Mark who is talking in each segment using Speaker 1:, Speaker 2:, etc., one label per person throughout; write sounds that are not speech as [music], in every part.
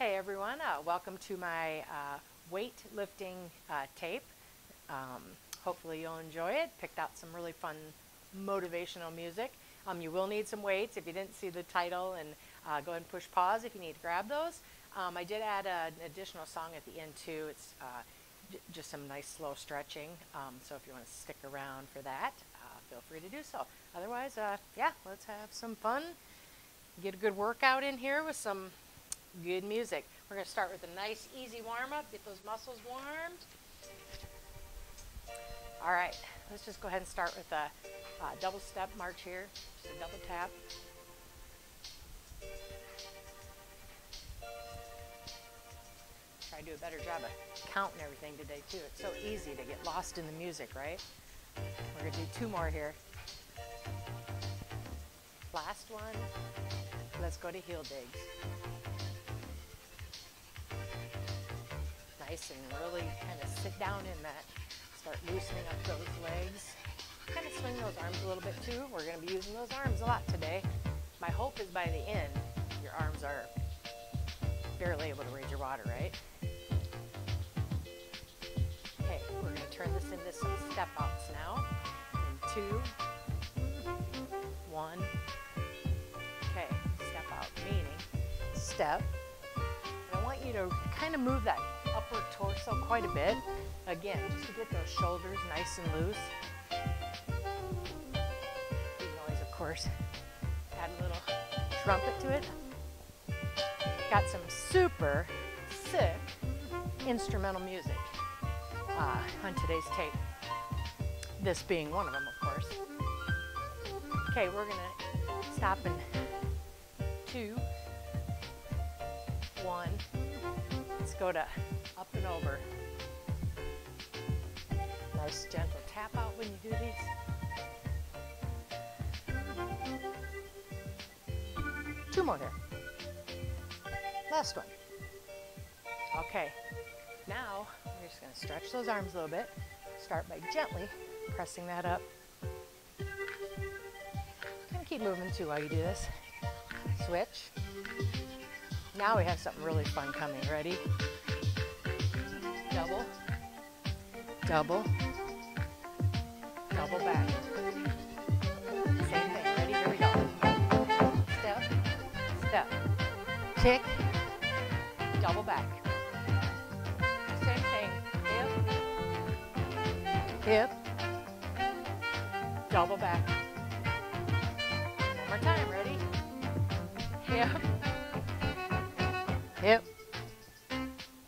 Speaker 1: Hey everyone, uh, welcome to my uh, weight lifting uh, tape. Um, hopefully you'll enjoy it. Picked out some really fun motivational music. Um, you will need some weights if you didn't see the title and uh, go ahead and push pause if you need to grab those. Um, I did add a, an additional song at the end too. It's uh, just some nice slow stretching. Um, so if you want to stick around for that, uh, feel free to do so. Otherwise, yeah, let's have some fun. Get a good workout in here with some good music. We're going to start with a nice easy warm up, get those muscles warmed. All right, let's just go ahead and start with a, a double step march here, just a double tap. Try to do a better job of counting everything today too. It's so easy to get lost in the music, right? We're going to do two more here. Last one. Let's go to heel digs. Nice and really kind of sit down in that. Start loosening up those legs. Kind of swing those arms a little bit too. We're going to be using those arms a lot today. My hope is by the end, your arms are barely able to raise your water, right? Okay, we're going to turn this into some step outs now. And two, one. Okay, step out, meaning step. And I want you to kind of move that upper torso quite a bit. Again, just to get those shoulders nice and loose. Always, of course, add a little trumpet to it. Got some super sick instrumental music uh, on today's tape. This being one of them, of course. Okay, we're gonna stop in two, one. Let's go to up and over. Nice gentle tap out when you do these. Two more here. Last one. Okay, now we're just gonna stretch those arms a little bit. Start by gently pressing that up. Kind of keep moving too while you do this. Switch. Now we have something really fun coming. Ready? double, double, double back. Same thing, ready, here we go. Step, step, kick, double back. Same thing, hip, hip, double back. One more time, ready? Hip, hip,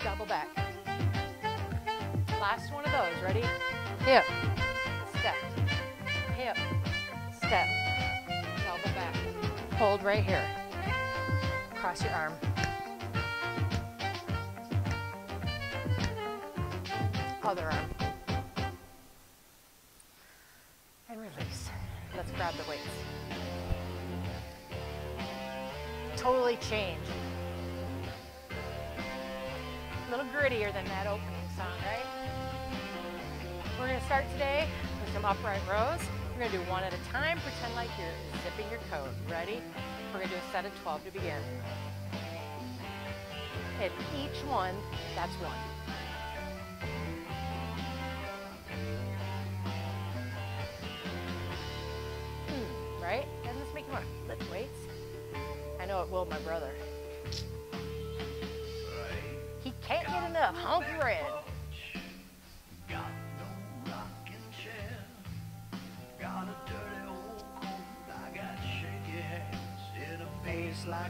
Speaker 1: double back. Last one of those. Ready? Hip, step, hip, step, elbow back. Hold right here. Cross your arm. Other arm. And release. Let's grab the weights. Totally change. Today with some upright rows. We're gonna do one at a time. Pretend like you're zipping your coat. Ready? We're gonna do a set of 12 to begin. And each one, that's one. Hmm, right? Doesn't this make you want to lift weights? I know it will my brother. He can't get enough Honky Red.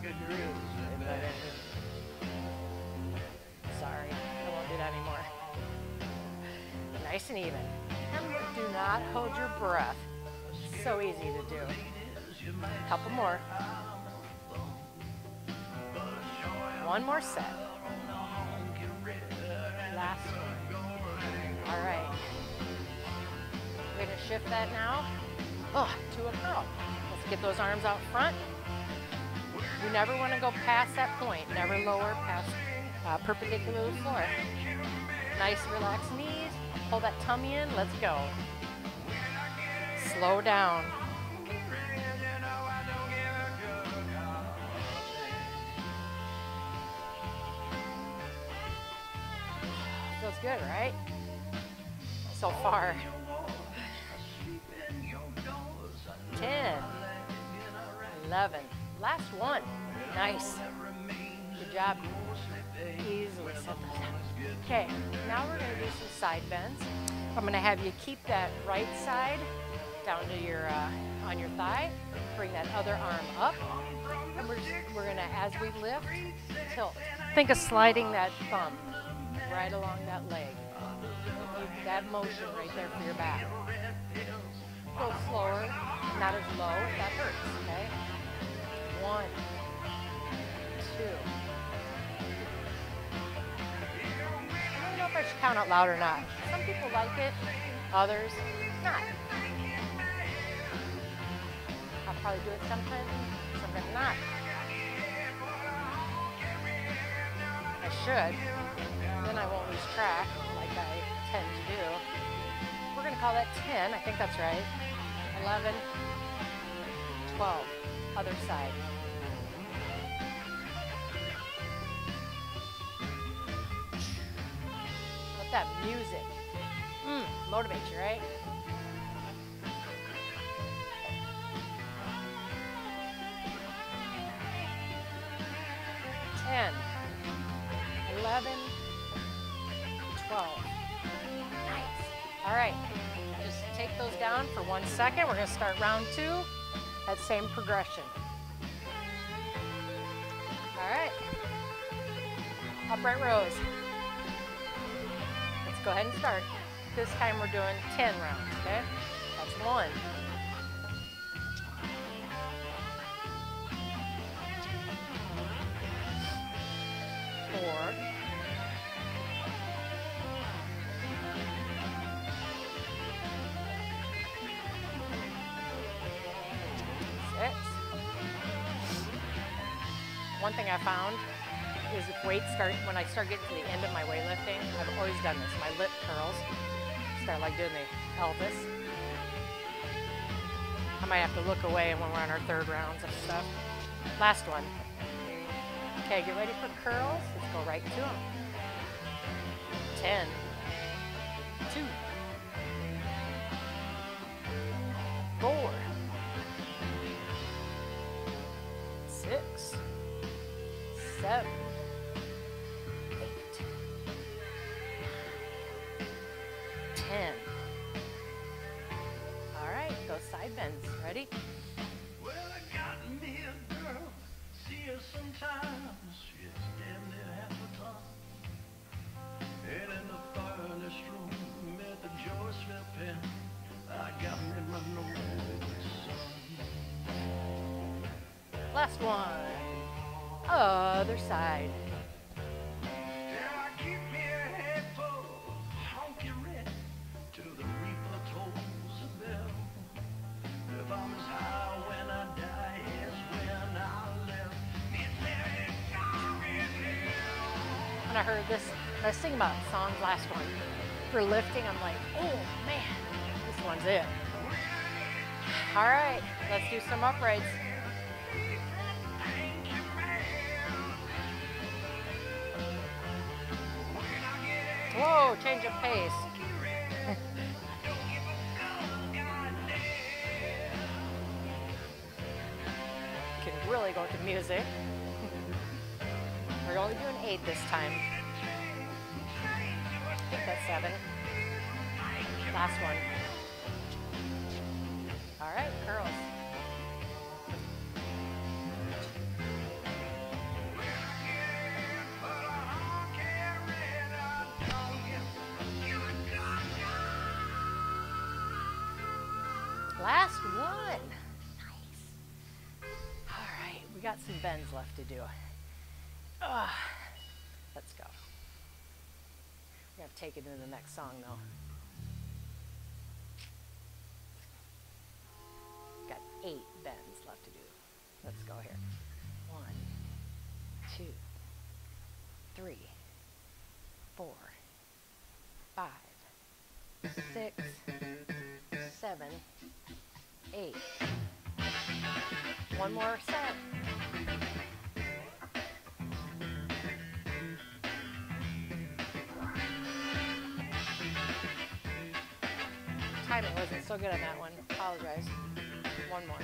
Speaker 1: Grizzly bear. Sorry, I won't do that anymore. Nice and even. Do not hold your breath. So easy to do. Couple more. One more set. Last one. All right. We're gonna shift that now. Oh, to a curl. Let's get those arms out front. You never want to go past that point, never lower past uh, perpendicular to the floor. Nice relaxed knees, pull that tummy in, let's go. Slow down. Feels good, right? So far. 10, 11, last one. Nice. Good job. Easily set. Okay, now we're gonna do some side bends. I'm gonna have you keep that right side down to your, uh, on your thigh. Bring that other arm up. And we're, we're gonna, as we lift, tilt. Think of sliding that thumb right along that leg. That motion right there for your back. Out loud or not. Some people like it, others not. I'll probably do it sometimes, sometimes not. I should. Then I won't lose track like I tend to do. We're to call that 10. I think that's right. 11, 12. Other side. That music mm, motivate you, right? Ten, eleven, twelve. Nice. All right. Just take those down for one second. We're going to start round two. That same progression. All right. Upright rows. Go ahead and start. This time we're doing 10 rounds, okay? That's one. Start, when I start getting to the end of my weightlifting, I've always done this, my lip curls, start like doing the Elvis. I might have to look away when we're on our third rounds and stuff. Last one. Okay, get ready for curls. Let's go right to them. 10, 2,
Speaker 2: dark in hell.
Speaker 1: When I heard this, I was thinking about songs last one. For lifting, I'm like, oh man, this one's it. All right, let's do some uprights. Whoa, change of pace. [laughs] Can really go to music. We're only doing eight this time. I think that's seven. Last one. Last one. Nice. All right, we got some bends left to do. Ugh. Let's go. We have to take it into the next song though. Got eight bends left to do. Let's go here. One, two, three, four, five, six, seven, eight. One more set. Timing wasn't so good on that one. Apologize. One more.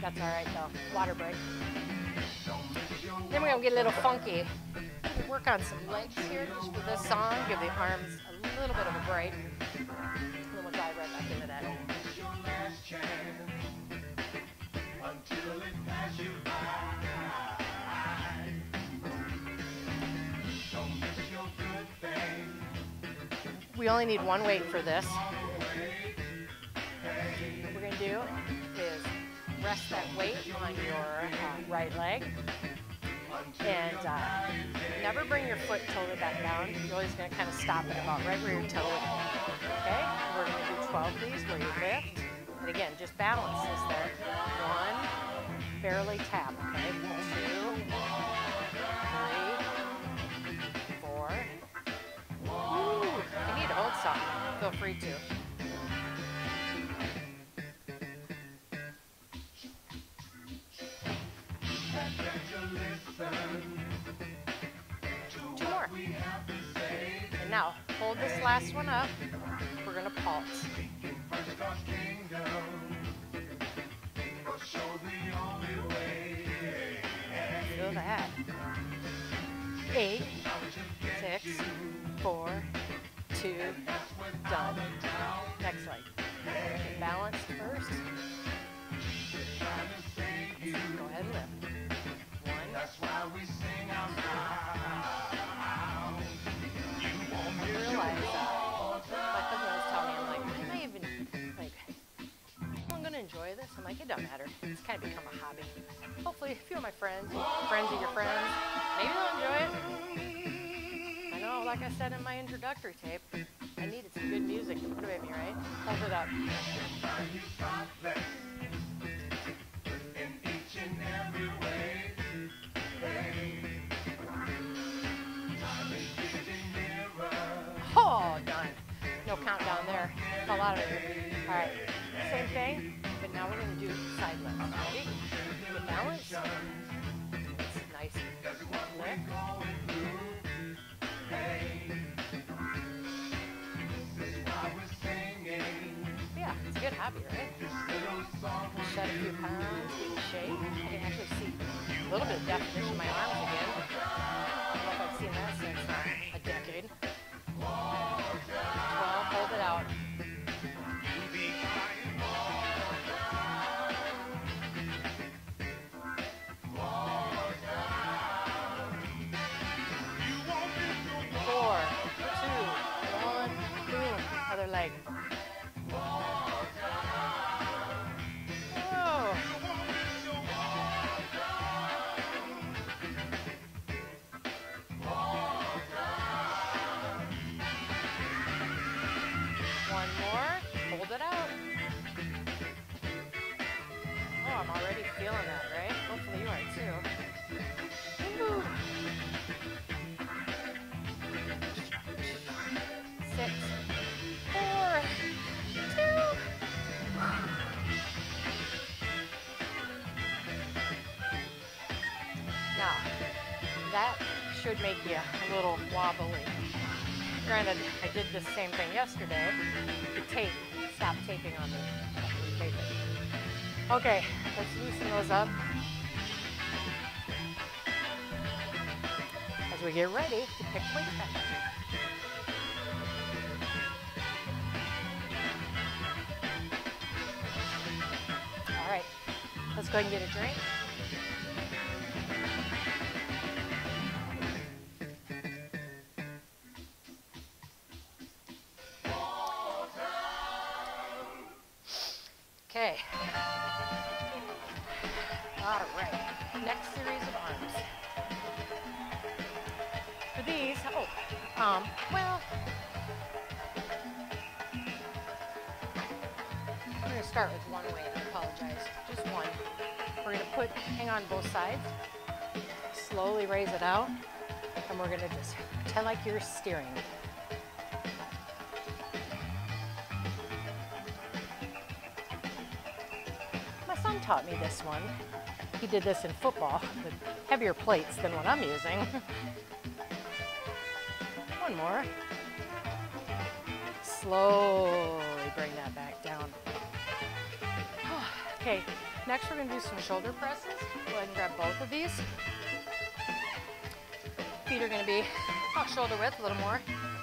Speaker 1: That's all right though. Water break. Then we're gonna get a little funky. Work on some legs here just for this song. Give the arms a little bit of a break. And then we'll dive right back into that.
Speaker 2: until it passes you by. Don't miss your good thing.
Speaker 1: We only need one weight for this. What we're gonna do is rest that weight on your uh, right leg. And uh, never bring your foot totally back down. You're always gonna kind of stop it about right where your toe be. Okay? We're gonna do 12 of these where you lift. And again, just balance this there. One, barely tap, okay? Two, three, four. Ooh, you need to hold something, feel free to. Two more. And now, hold this last one up.
Speaker 2: Only way.
Speaker 1: Feel that. Eight, six, four, two, done. Next leg. Balance first. Go ahead and lift. One, like, it doesn't matter. It's kind of become a hobby. Hopefully, a few of my friends, friends of your friends, maybe they'll enjoy it. I know, like I said in my introductory tape, I needed some good music to motivate me, right? Hold it up. Oh, done. No countdown there. Fell out of it. All right, same thing, now we're gonna do side lifts. Ready? Get balance. Nice. Yeah, it's a good hobby, right? Shed a few pounds, in. I can actually see a little bit of definition in my arms should make you a little wobbly. Granted, I did the same thing yesterday. The tape, stop taping on me. Okay, let's loosen those up. As we get ready to pick weight up. All right, let's go ahead and get a drink. Did this in football with heavier plates than what I'm using. [laughs] one more. slowly bring that back down. [sighs] okay, next we're gonna do some shoulder presses. Go ahead and grab both of these. Feet are gonna be about shoulder width, a little more.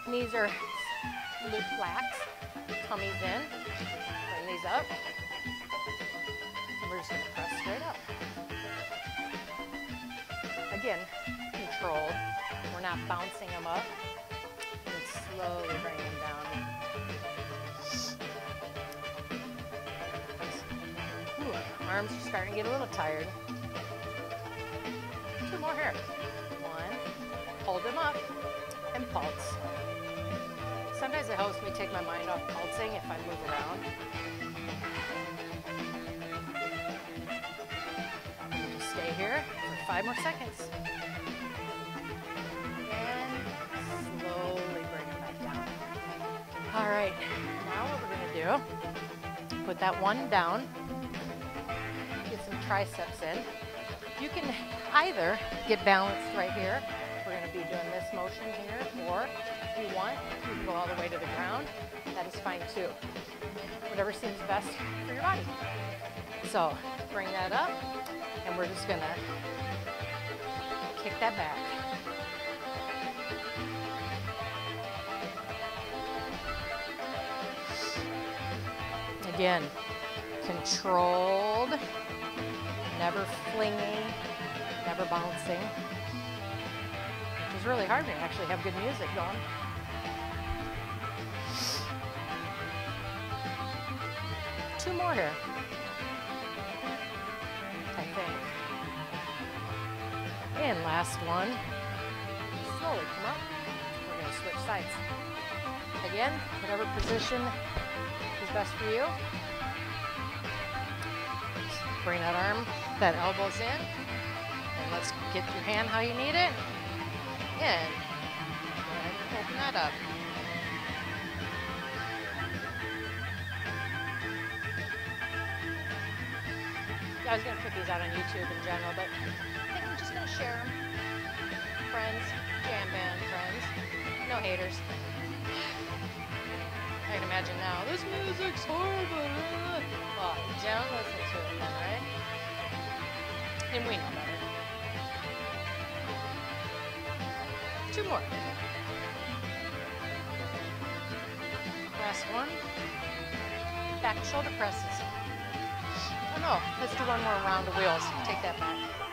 Speaker 1: Knees are loop flats, tummy's in. Bring these up. And we're just gonna Again, controlled. We're not bouncing them up. And slowly bring them down. Ooh, arms are starting to get a little tired. Two more here. One, hold them up, and pulse. Sometimes it helps me take my mind off pulsing if I move around. Five more seconds. And slowly bring it back down. All right, now what we're gonna do, put that one down, get some triceps in. You can either get balanced right here. We're gonna be doing this motion here, or if you want, you can go all the way to the ground. That is fine too. Whatever seems best for your body. So bring that up, and we're just gonna kick that back. Again, controlled, never flinging, never bouncing. Is really hard to actually have good music going. Two more here. I think. And last one. Slowly come up. We're going to switch sides. Again, whatever position is best for you. Bring that arm, that elbows in. And let's get your hand how you need it. In. Go ahead and open that up. I was gonna put these out on YouTube in general, but Friends, jam band friends, no haters. I can imagine now, this music's horrible. Well, don't listen to it then, right? And we know better. Two more. Last one. Back shoulder presses. Oh no, let's do one more round of wheels. Take that back.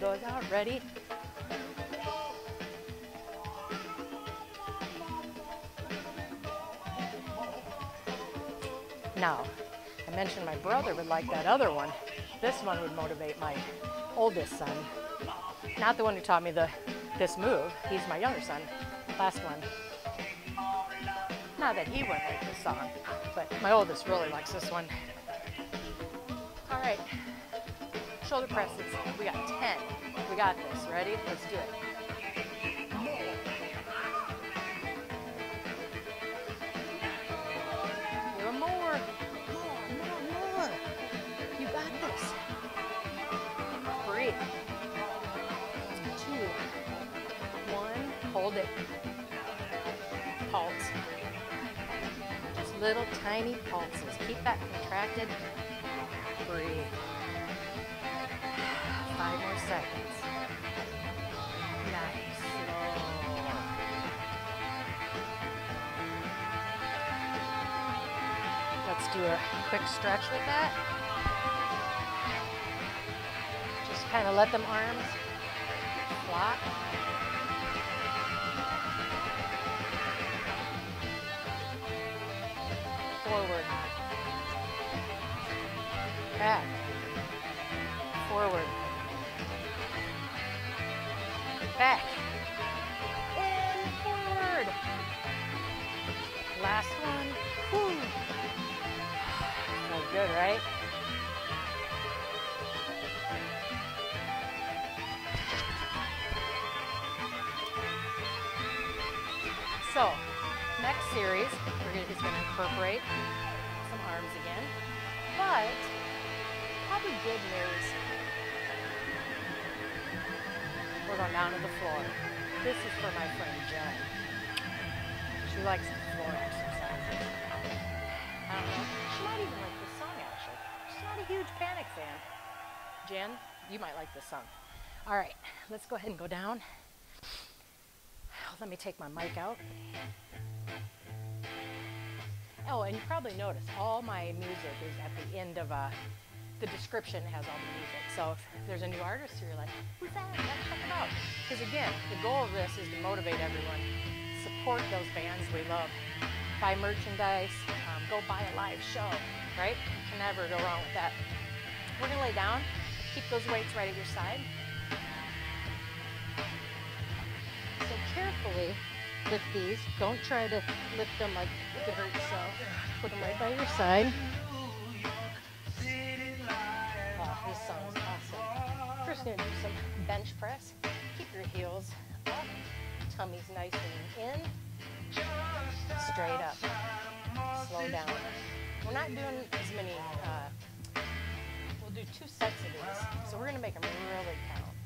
Speaker 1: Those out. Ready? Now, I mentioned my brother would like that other one. This one would motivate my oldest son. Not the one who taught me the this move. He's my younger son. Last one. Not that he wouldn't like this song, but my oldest really likes this one. All right, shoulder presses. We got 10. We got this. Ready? Let's do it. Hold it. Pulse. Just little tiny pulses. Keep that contracted. Breathe. Do a quick stretch with that. Just kind of let them arms flop. Forward. Back. Forward. Back. Good, right? So, next series we're gonna, is going to incorporate some arms again, but probably good news. We're going down to the floor. This is for my friend Jen. She likes the floor exercises. I don't know. She might even like huge Panic fan. Jen, you might like this song. All right, let's go ahead and go down. Let me take my mic out. Oh, and you probably noticed all my music is at the end of uh, the description has all the music. So if there's a new artist, here, you're like, who's that? Let's check it out. Because again, the goal of this is to motivate everyone, support those bands we love, buy merchandise, um, go buy a live show, right? You can never go wrong with that. We're gonna lay down, keep those weights right at your side. So carefully lift these. Don't try to lift them like you could hurt yourself. Put them right by your side. Oh, this song's awesome. First, gonna do some bench press. Keep your heels up, tummy's nice and in. Straight up. Slow down. We're not doing as many. Uh, we'll do two sets of these, so we're gonna make them really count.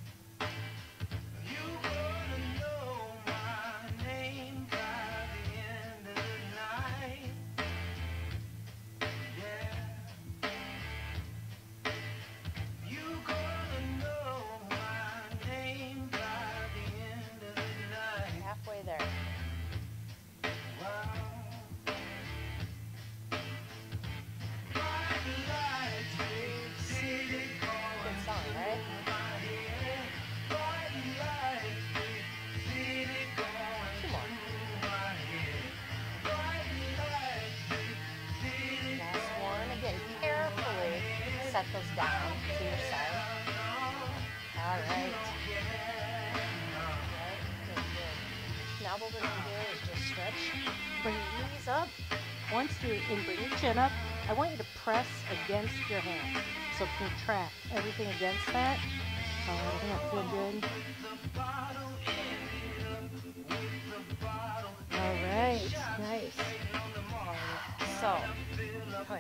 Speaker 1: And bring your chin up, I want you to press against your hand. So contract everything against that. Oh, doesn't that feel good? All right, nice. So, go.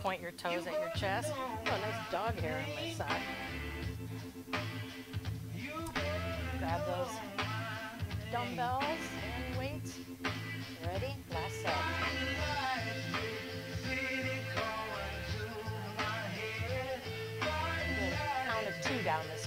Speaker 1: Point your toes at your chest. Oh, nice dog hair on my side. Grab those dumbbells and weights. Ready? Last set. Count of two down this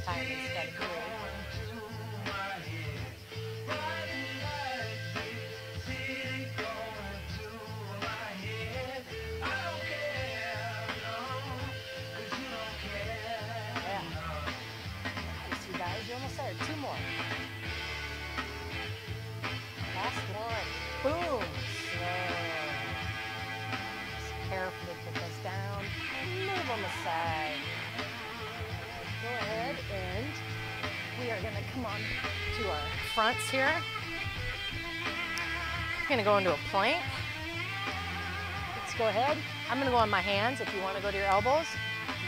Speaker 1: come on to our fronts here. Going to go into a plank. Let's go ahead. I'm going to go on my hands if you want to go to your elbows.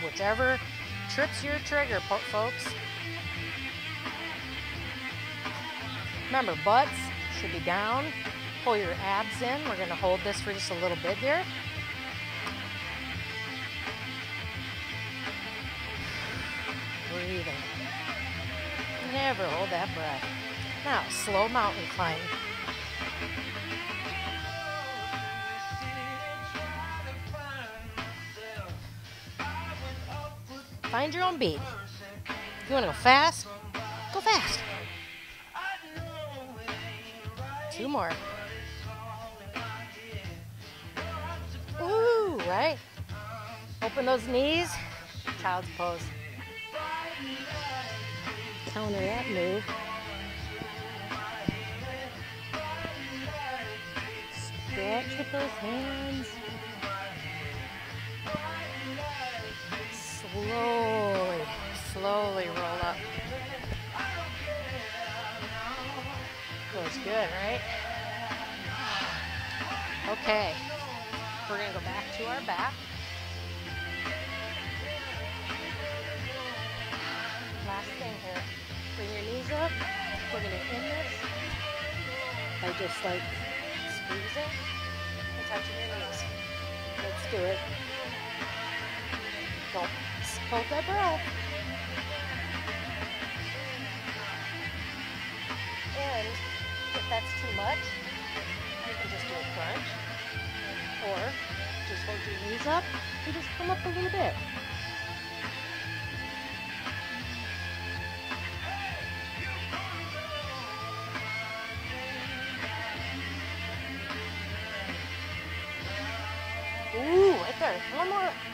Speaker 1: Whichever trips your trigger, folks. Remember, butts should be down. Pull your abs in. We're going to hold this for just a little bit here. Breathing. Never hold that breath. Now, slow mountain climb. Find your own beat. If you want to go fast, go fast. Two more. Ooh, right? Open those knees. Child's pose. Counter that move. Stretch with those hands. Slowly, slowly roll up. Feels good, right? Okay. We're gonna go back to our back. up. We're going to end this by just like squeezing and touching your knees. Let's do it. Don't hold that breath. And if that's too much, you can just do a crunch or just hold your knees up and just come up a little bit. One more.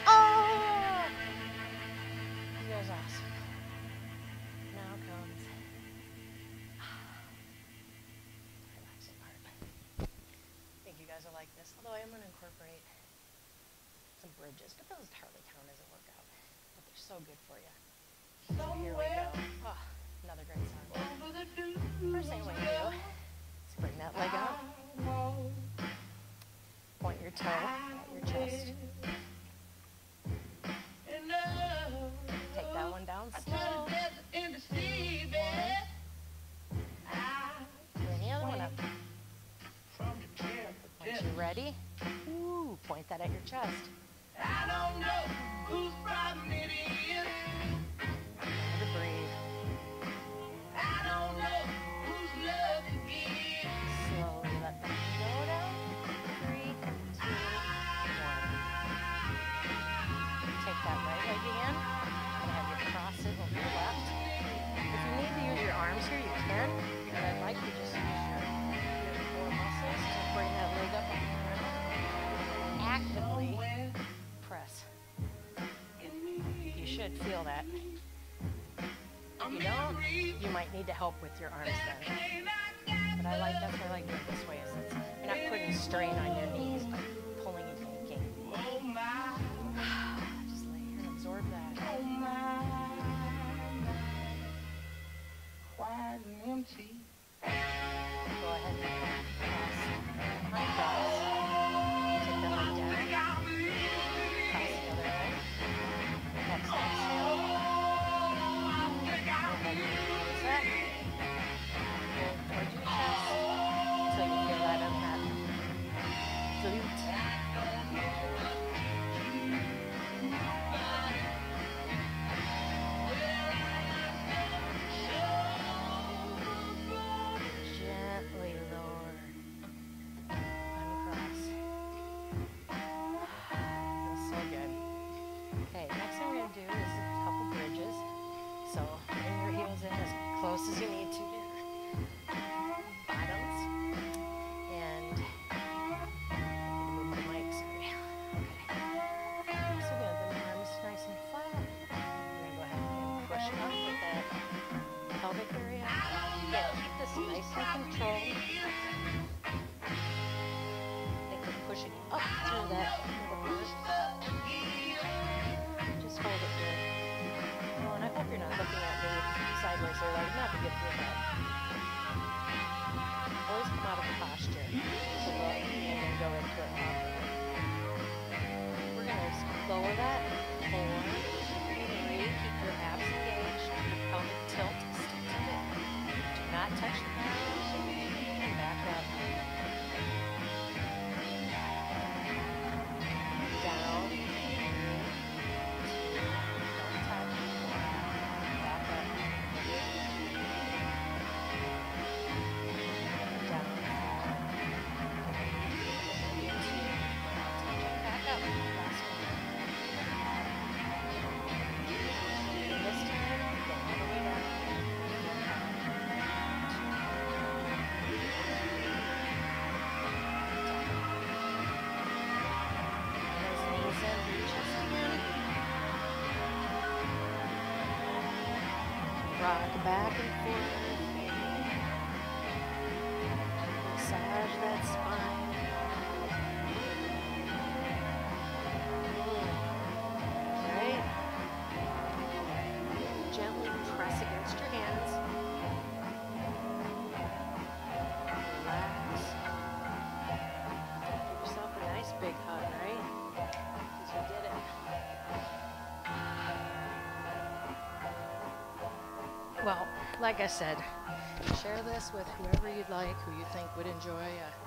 Speaker 1: Ready? Ooh, point that at your chest. feel that. If you don't, you might need to help with your arms then. But I like, that's what I like doing this way, is you're not putting strain on your back and forth. like I said, share this with whoever you'd like, who you think would enjoy. Uh,